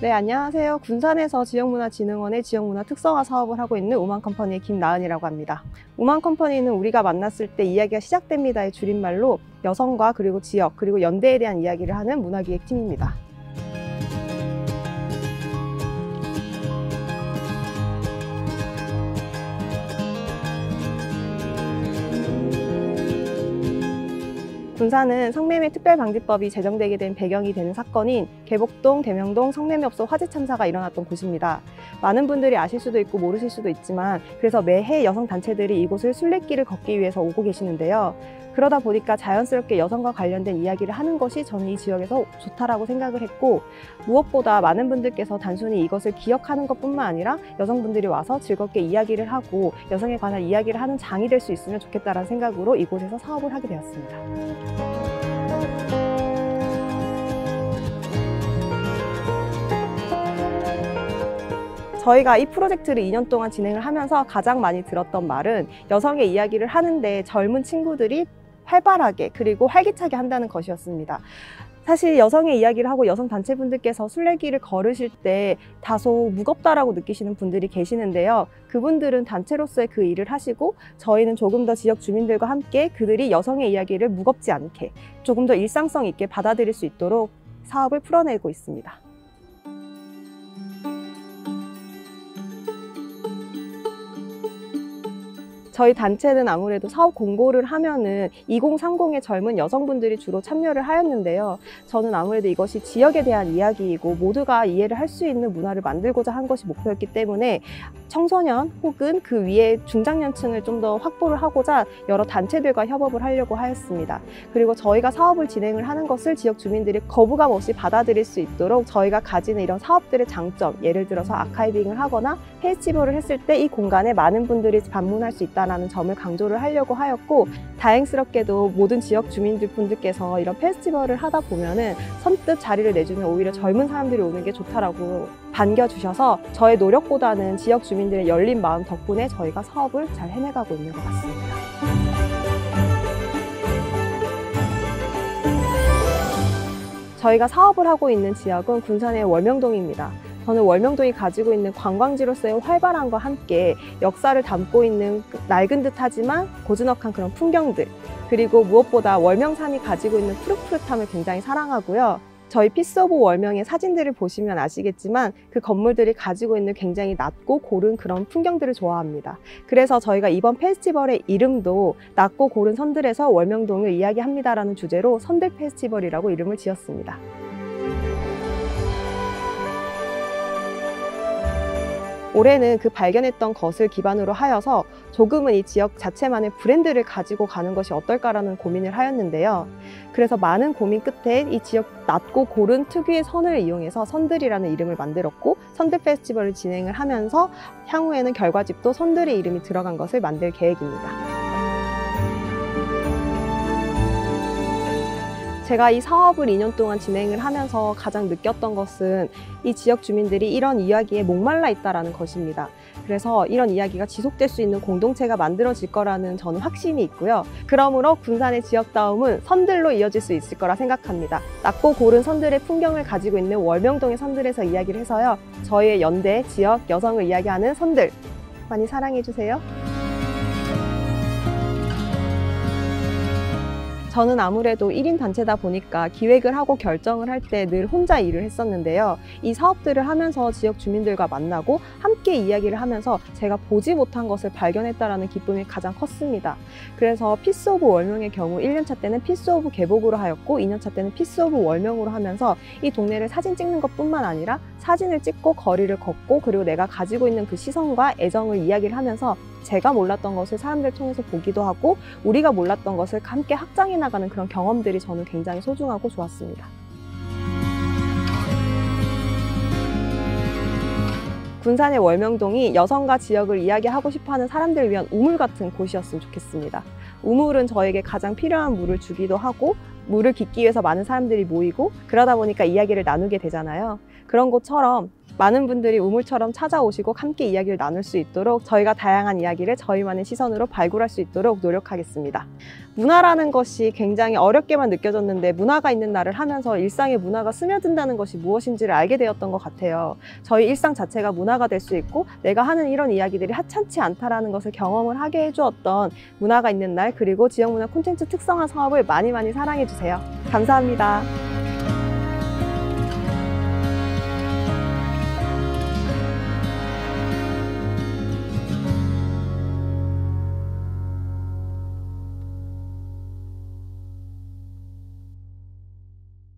네, 안녕하세요. 군산에서 지역문화진흥원의 지역문화 특성화 사업을 하고 있는 우만컴퍼니의 김나은이라고 합니다. 우만컴퍼니는 우리가 만났을 때 이야기가 시작됩니다의 줄임말로 여성과 그리고 지역 그리고 연대에 대한 이야기를 하는 문화기획팀입니다. 군산은 성매매 특별방지법이 제정되게 된 배경이 되는 사건인 개복동, 대명동 성매매업소 화재 참사가 일어났던 곳입니다. 많은 분들이 아실 수도 있고 모르실 수도 있지만 그래서 매해 여성단체들이 이곳을 순례길을 걷기 위해서 오고 계시는데요. 그러다 보니까 자연스럽게 여성과 관련된 이야기를 하는 것이 저는 이 지역에서 좋다라고 생각을 했고 무엇보다 많은 분들께서 단순히 이것을 기억하는 것뿐만 아니라 여성분들이 와서 즐겁게 이야기를 하고 여성에 관한 이야기를 하는 장이 될 수 있으면 좋겠다는 생각으로 이곳에서 사업을 하게 되었습니다. 저희가 이 프로젝트를 2년 동안 진행을 하면서 가장 많이 들었던 말은 여성의 이야기를 하는데 젊은 친구들이 활발하게 그리고 활기차게 한다는 것이었습니다. 사실 여성의 이야기를 하고 여성 단체분들께서 순례길을 걸으실 때 다소 무겁다라고 느끼시는 분들이 계시는데요. 그분들은 단체로서의 그 일을 하시고 저희는 조금 더 지역 주민들과 함께 그들이 여성의 이야기를 무겁지 않게 조금 더 일상성 있게 받아들일 수 있도록 사업을 풀어내고 있습니다. 저희 단체는 아무래도 사업 공고를 하면은 2030의 젊은 여성분들이 주로 참여를 하였는데요. 저는 아무래도 이것이 지역에 대한 이야기이고 모두가 이해를 할 수 있는 문화를 만들고자 한 것이 목표였기 때문에 청소년 혹은 그 위에 중장년층을 좀 더 확보를 하고자 여러 단체들과 협업을 하려고 하였습니다. 그리고 저희가 사업을 진행을 하는 것을 지역 주민들이 거부감 없이 받아들일 수 있도록 저희가 가지는 이런 사업들의 장점, 예를 들어서 아카이빙을 하거나 페스티벌을 했을 때 이 공간에 많은 분들이 방문할 수 있다는 점을 강조를 하려고 하였고 다행스럽게도 모든 지역 주민들 분들께서 이런 페스티벌을 하다 보면은 선뜻 자리를 내주면 오히려 젊은 사람들이 오는 게 좋다라고 반겨주셔서 저의 노력보다는 지역 주민들의 열린 마음 덕분에 저희가 사업을 잘 해내가고 있는 것 같습니다. 저희가 사업을 하고 있는 지역은 군산의 월명동입니다. 저는 월명동이 가지고 있는 관광지로서의 활발함과 함께 역사를 담고 있는 낡은 듯하지만 고즈넉한 그런 풍경들 그리고 무엇보다 월명산이 가지고 있는 푸릇푸릇함을 굉장히 사랑하고요. 저희 Piece of 월명의 사진들을 보시면 아시겠지만 그 건물들이 가지고 있는 굉장히 낮고 고른 그런 풍경들을 좋아합니다. 그래서 저희가 이번 페스티벌의 이름도 낮고 고른 선들에서 월명동을 이야기합니다라는 주제로 선들 페스티벌이라고 이름을 지었습니다. 올해는 그 발견했던 것을 기반으로 하여서 조금은 이 지역 자체만의 브랜드를 가지고 가는 것이 어떨까라는 고민을 하였는데요. 그래서 많은 고민 끝에 이 지역 낮고 고른 특유의 선을 이용해서 선들이라는 이름을 만들었고 선들 페스티벌을 진행을 하면서 향후에는 결과집도 선들의 이름이 들어간 것을 만들 계획입니다. 제가 이 사업을 2년 동안 진행을 하면서 가장 느꼈던 것은 이 지역 주민들이 이런 이야기에 목말라 있다는 것입니다. 그래서 이런 이야기가 지속될 수 있는 공동체가 만들어질 거라는 저는 확신이 있고요. 그러므로 군산의 지역다움은 선들로 이어질 수 있을 거라 생각합니다. 낮고 고른 선들의 풍경을 가지고 있는 월명동의 선들에서 이야기를 해서요. 저희의 연대, 지역, 여성을 이야기하는 선들 많이 사랑해주세요. 저는 아무래도 1인 단체다 보니까 기획을 하고 결정을 할 때 늘 혼자 일을 했었는데요. 이 사업들을 하면서 지역 주민들과 만나고 함께 이야기를 하면서 제가 보지 못한 것을 발견했다는 기쁨이 가장 컸습니다. 그래서 Piece of 월명의 경우 1년차 때는 Piece of 개복으로 하였고 2년차 때는 Piece of 월명으로 하면서 이 동네를 사진 찍는 것뿐만 아니라 사진을 찍고 거리를 걷고 그리고 내가 가지고 있는 그 시선과 애정을 이야기를 하면서 제가 몰랐던 것을 사람들 통해서 보기도 하고 우리가 몰랐던 것을 함께 확장해 나가는 그런 경험들이 저는 굉장히 소중하고 좋았습니다. 군산의 월명동이 여성과 지역을 이야기하고 싶어하는 사람들을 위한 우물 같은 곳이었으면 좋겠습니다. 우물은 저에게 가장 필요한 물을 주기도 하고 물을 깃기 위해서 많은 사람들이 모이고 그러다 보니까 이야기를 나누게 되잖아요. 그런 것처럼 많은 분들이 우물처럼 찾아오시고 함께 이야기를 나눌 수 있도록 저희가 다양한 이야기를 저희만의 시선으로 발굴할 수 있도록 노력하겠습니다. 문화라는 것이 굉장히 어렵게만 느껴졌는데 문화가 있는 날을 하면서 일상에 문화가 스며든다는 것이 무엇인지를 알게 되었던 것 같아요. 저희 일상 자체가 문화가 될 수 있고 내가 하는 이런 이야기들이 하찮지 않다라는 것을 경험을 하게 해주었던 문화가 있는 날 그리고 지역문화 콘텐츠 특성화 사업을 많이 많이 사랑해 주세요. 감사합니다.